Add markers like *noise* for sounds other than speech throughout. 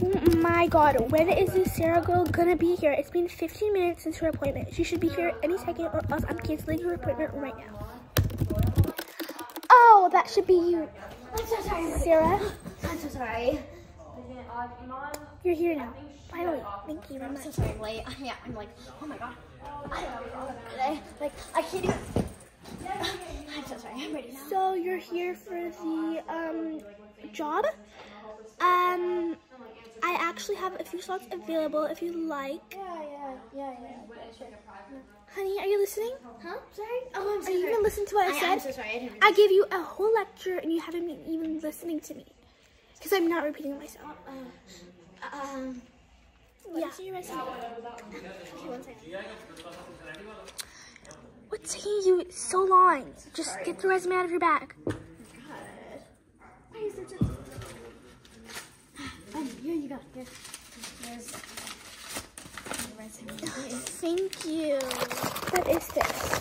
Oh my god, when is this Sarah girl gonna be here? It's been 15 minutes since her appointment. She should be here any second or else I'm canceling her appointment right now. Oh, that should be you. I'm so sorry. Sarah, I'm so sorry. you're here now. Finally, thank you very I'm so sorry. I'm late. Yeah, I'm like, oh my god. I don't know today. Like, I can't even. I'm so sorry. I'm ready now. So you're here for the um job? Um, I actually have a few slots available if you like. Yeah, yeah, yeah, yeah. Sure. Honey, are you listening? Huh? Sorry? Oh, I'm so Are you sorry. even listening to what I, I said? am so sorry. I didn't I gave you a whole lecture and you haven't been even listening to me. Because I'm not repeating myself. Uh, um, Yeah. resume. Okay, one second. What's taking you so long? Just get the resume out of your bag. God. Why is it just... Oh, here you go. Here. Here's your resume. Thank you. What is this?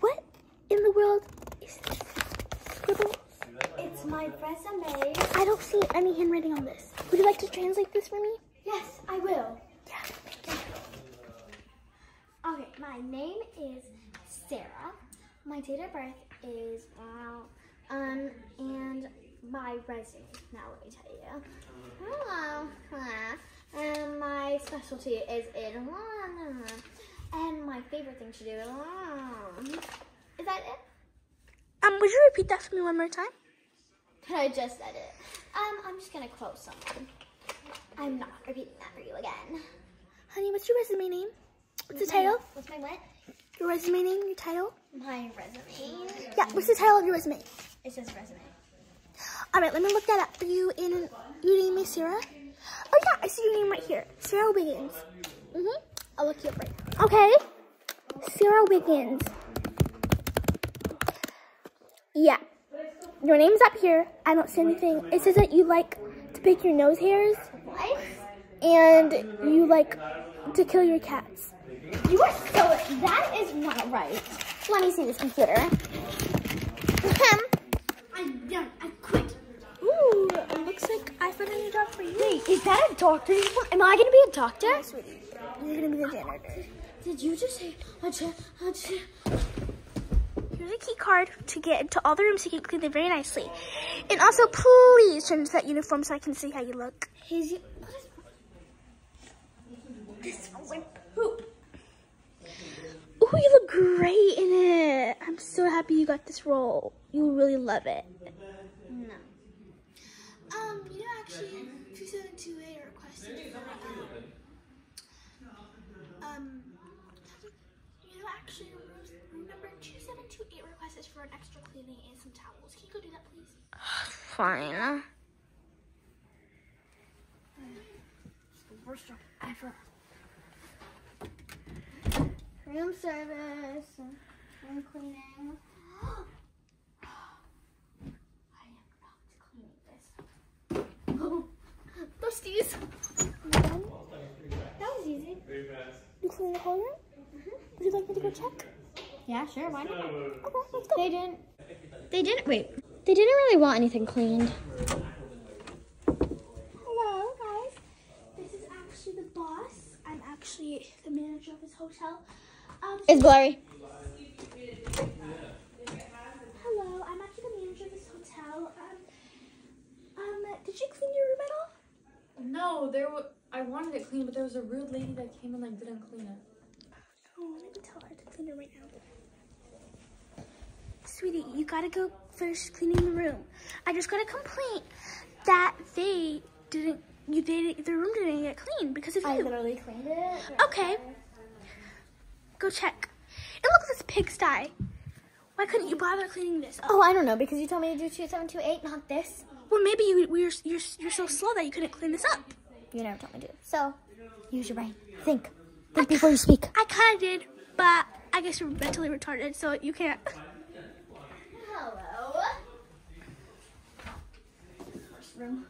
What in the world is this? Scribbles? It's my resume. I don't see any handwriting on this. Would you like to translate this for me? Yes, I will. Yeah. Okay, my name is Sarah. My date of birth is wow. Um, and my resume. Now let me tell you. Hello. And my specialty is in one. and my favorite thing to do is is that it? Um, would you repeat that for me one more time? Can I just said it. Um, I'm just gonna quote someone. I'm not repeating that for you again. Honey, what's your resume name? What's the title? What's my what? Your resume name, your title? My resume. Yeah, what's the title of your resume? It says resume. All right, let me look that up for you. In your name is Sarah. Oh yeah, I see your name right here, Sarah Wiggins. Mm-hmm. I'll look you up right now. Okay, Sarah Wiggins. Yeah, your name's up here. I don't see anything. It says that you like to pick your nose hairs? And you like to kill your cats. You are so. That is not right. Let me see this computer. I'm done. I quit. Ooh, it looks like I found a new job for you. Wait, is that a doctor? Am I gonna be a doctor? sweetie. You're gonna be the janitor. Did you just say Here's a key card to get into all the rooms so you can clean them very nicely. And also, please change that uniform so I can see how you look. His. Ooh, you look great in it. I'm so happy you got this role. You'll really love it. No. Um, you know, actually, 2728 requested for, um, um, you know, actually, number 2728 requested for an extra cleaning and some towels. Can you go do that, please? Fine. It's the worst job ever. Room service. and Room cleaning. *gasps* I am not cleaning this. Oh, *gasps* Busties. that was easy. You clean the whole room? Mm-hmm. Would you like me to go check? Yeah, sure. Why not? Okay, let's go. They didn't. They didn't. Wait. They didn't really want anything cleaned. Hello, guys. This is actually the boss. I'm actually the manager of this hotel. Um, It's blurry. hello, I'm actually the manager of this hotel. Um, um, did you clean your room at all? No, there wa I wanted it clean, but there was a rude lady that came and like didn't clean it. Oh, let me tell her to clean it right now. Sweetie, you gotta go finish cleaning the room. I just got a complaint that they didn't, you they, the room didn't get clean because of I you. literally cleaned it. Okay. Go check. And look at this pigsty. Why couldn't you bother cleaning this? up? Oh, I don't know because you told me to do two seven two eight, not this. Well, maybe you, you're, you're, you're so slow that you couldn't clean this up. You never told me to. So, use your brain. Think. Think before you speak. I kind of did, but I guess you're mentally retarded, so you can't. Hello. First room.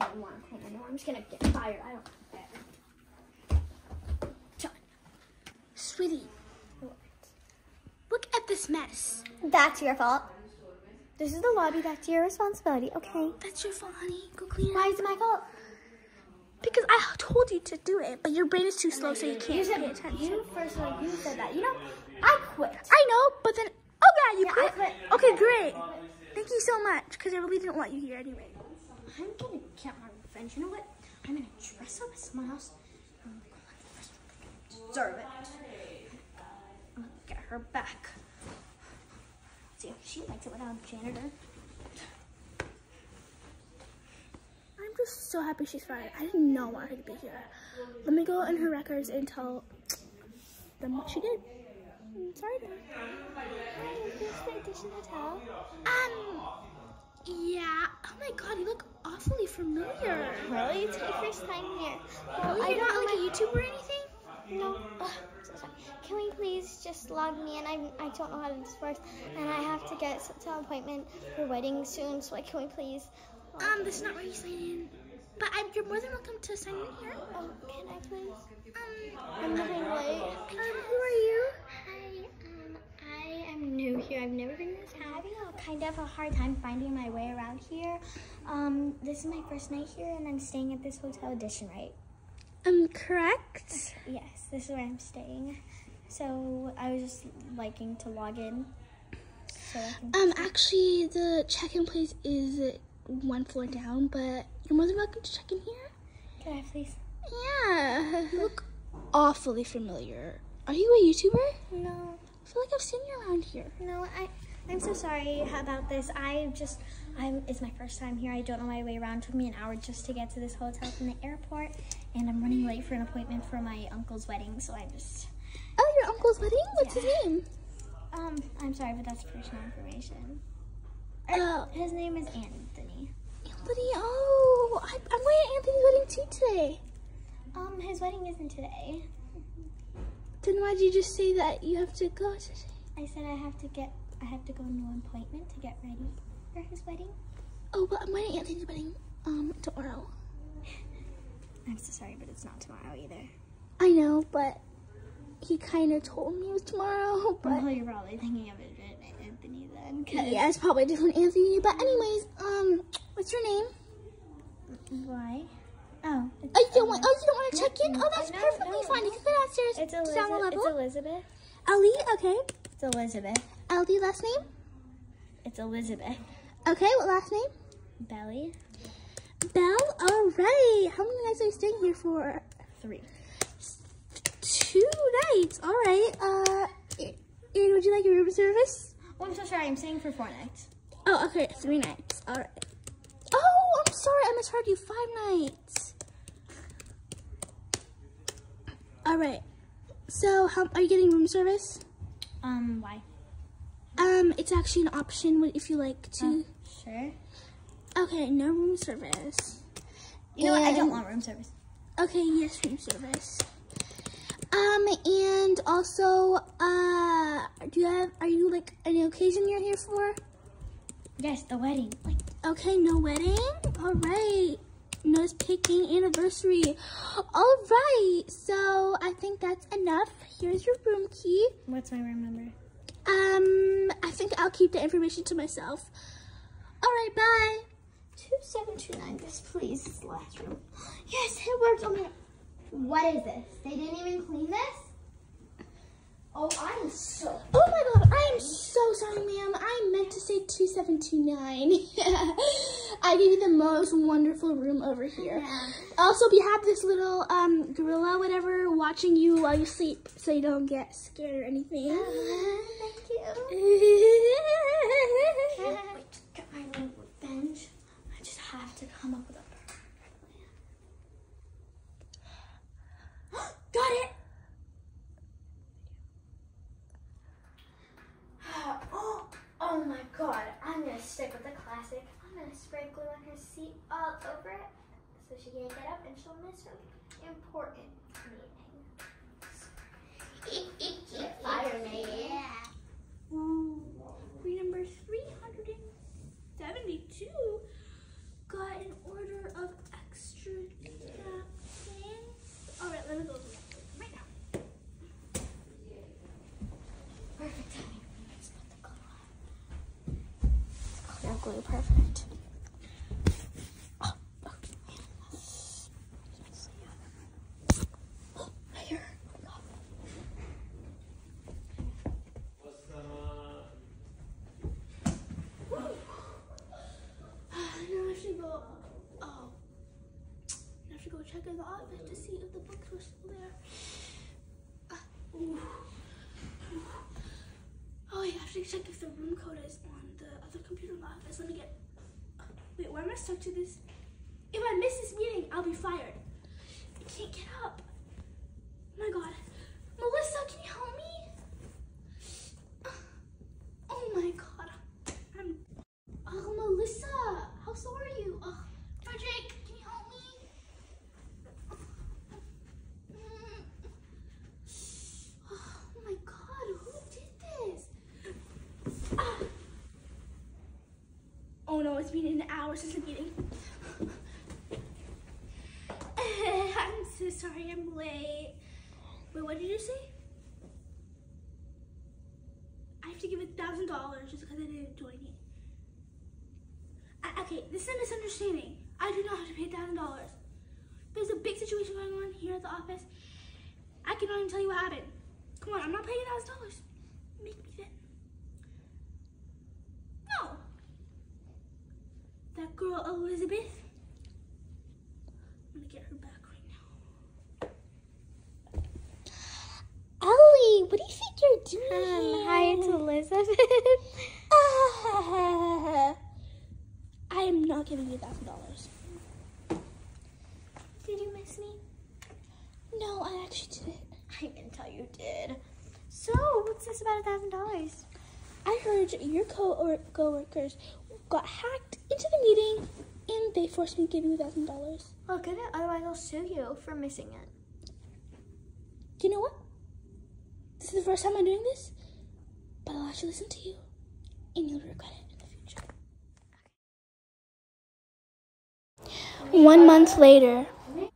Know what? I want to clean anymore. I'm just gonna get fired. I don't care. Sweetie, look at this mess. That's your fault. This is the lobby. That's your responsibility, okay? That's your fault, honey. Go clean it Why up. is it my fault? Because I told you to do it, but your brain is too slow, so you can't You said pay attention. you first like you said that. You know, I quit. I know, but then, oh yeah, you Yeah, I quit? quit. Okay, great. Thank you so much, because I really didn't want you here anyway. I'm gonna get my revenge. You know what? I'm gonna dress up as someone else. I'm gonna let the deserve it. I'm gonna get her back. See if she likes it without a janitor. I'm just so happy she's fired. I did not want her to be here. Let me go in her records and tell them what she did. I'm sorry. Is the? Um, yeah. Oh my god, you look awfully familiar. Really? It's my first time here. Really? I You're don't not like a YouTuber or anything? No. So sorry. Can we please just log me in? I, I don't know how this works. And I have to get to an appointment for wedding soon. So like, can we please? log Um, in? that's not where you sign in. But I'm, you're more than welcome to sign in here. Oh, can I please? Um, I'm running late. um, who are you? Hi, um, I am new here. I've never been this having a kind of a hard time finding my way around here. Um, this is my first night here, and I'm staying at this hotel edition, right? Um, correct. Yes, this is where I'm staying. So I was just liking to log in. So Um, actually, the check-in place is one floor down, but you're more than welcome to check in here. Can I please? Yeah, you look awfully familiar. Are you a YouTuber? No, I feel like I've seen you around here. no. I. I'm so sorry about this. I just. I'm. It's my first time here. I don't know my way around. It took me an hour just to get to this hotel from the airport, and I'm running late for an appointment for my uncle's wedding. So I just. Oh, your uncle's wedding? What's his name? Um, I'm sorry, but that's personal information. Oh, His name is Anthony. Anthony. Oh, I, I'm going to Anthony's wedding too today. Um, his wedding isn't today. Then why'd you just say that you have to go today? I said I have to get. I have to go to an appointment to get ready for his wedding. Oh, but I'm going to Anthony's wedding um tomorrow. I'm so sorry, but it's not tomorrow either. I know, but he kind of told me it was tomorrow. *laughs* But Well, you're probably thinking of it, as Anthony then. 'cause- yeah, it's probably different Anthony. But anyways, um, what's your name? Why? Oh. Oh, you don't want. Oh, you don't want to check in? Oh, that's no, perfectly no, fine. You can go downstairs. It's down Elizabeth. It's. Elizabeth. Ali. Okay. It's Elizabeth. LD last name. It's Elizabeth. Okay. What last name? Belly. Belle. All right. How many nights are you staying here for? Three. Two nights. All right. Uh, and would you like a room service? Oh, I'm so sorry. I'm staying for four nights. Oh, okay. Three nights. All right. Oh, I'm sorry. I misheard you. Five nights. All right. So, how are you getting room service? Um, why? Um, it's actually an option if you like to. Sure. Okay, no room service. You know what? I don't want room service. Okay, yes, room service. Um, and also, uh, do you have? Are you like any occasion you're here for? Yes, the wedding. Like, Okay, no wedding. All right. No picking anniversary. All right. So I think that's enough. Here's your room key. what's my room number? Um, I think I'll keep the information to myself. All right. Bye. Two seven two nine. This please is the last room. Yes, it worked. Oh my. What is this? They didn't even clean this. Oh, I am so. Oh my god, I am so sorry, ma'am. I meant to say 2729. *laughs* I gave you the most wonderful room over here. Yeah. Also, we have this little um gorilla, whatever, watching you while you sleep so you don't get scared or anything. Thank you. All Wait, just get my little revenge. I just have to come up with a perfect plan. *gasps* Got it. spray glue on her seat all over it so she can't get up and she'll miss her important meeting. You're. Yeah. Ooh. We number 372 got an order of extra napkins. All right, let me go perfect timing. Let's put the glue on. Clear glue, perfect. Check if the room code is on um, the other computer the office. Let me get. Wait, why am I stuck to this? If I miss this meeting, I'll be fired. I can't get up. Oh my god. Melissa, can you help me? Oh my god. I'm. Oh, Melissa, how slow are you? Oh, Frederick, can you help me? Oh my god, who did this? Ah. Oh no, it's been in an hour since the meeting. *sighs* I'm so sorry I'm late. Wait, what did you say? I have to give a thousand dollars just because I didn't join you. I- Okay, this is a misunderstanding. I do not have to pay a thousand dollars. There's a big situation going on here at the office. I cannot even tell you what happened. Come on, I'm not paying a thousand dollars. Make me then. No. That girl Elizabeth. I'm gonna get her back right now. Ellie, what do you think you're doing? Um, hi, it's Elizabeth. *laughs* I am not giving you a thousand dollars. Did you miss me? No, I actually didn't. I can tell you did. So, what's this about a thousand dollars? I heard your co co-workers got hacked into the meeting and they forced me to give you a thousand dollars. Oh, well, it, Otherwise, I'll sue you for missing it. Do you know what? This is the first time I'm doing this, but I'll actually listen to you and you'll regret it in the future. One month later. Oh, I'm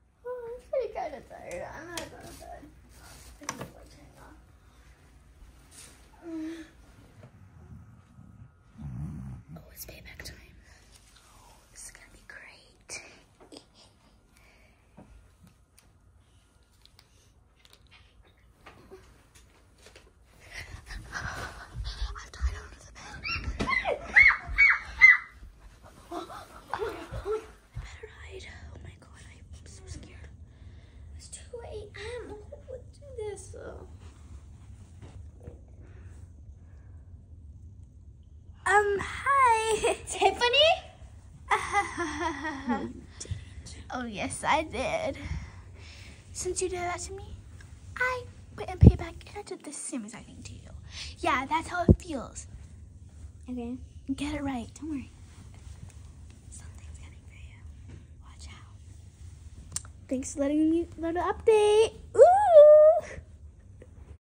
pretty kind of tired. I'm not going to bed. I can like hang on. Oh, it's payback time. Oh, this is gonna be great. I'm tied under the bed. I better hide. Oh my god, I'm so scared. It's 2 a.m. Who would do this? though? Um, hi. *laughs* Tiffany? oh, yes, I did. Since you did that to me, I went and paid back and I did the same exact thing to you. Yeah, that's how it feels. Okay. Get it right. Don't worry. Something's coming for you. Watch out. Thanks for letting me know the update. Ooh!